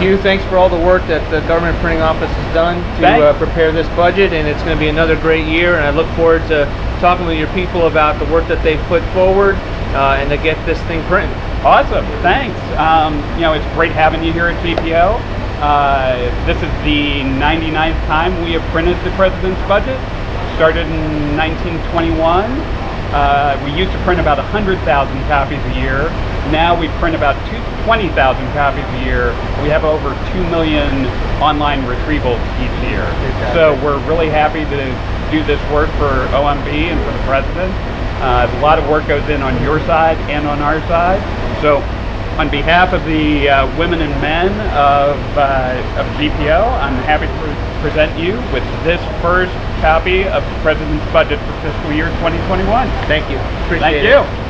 Hugh, thanks for all the work that the government printing office has done to uh, prepare this budget, and it's going to be another great year. And I look forward to talking with your people about the work that they've put forward uh, and to get this thing printed. Awesome, thanks. Um, you know, it's great having you here at GPO. Uh, this is the 99th time we have printed the president's budget. Started in 1921. Uh, we used to print about 100,000 copies a year. Now we print about 20,000 copies a year. We have over 2 million online retrievals each year. So we're really happy to do this work for OMB and for the president. Uh, a lot of work goes in on your side and on our side. So on behalf of the uh, women and men of, uh, of GPO, I'm happy to pre- present you with this first copy of the President's budget for fiscal year 2021. Thank you. Appreciate Thank it. you.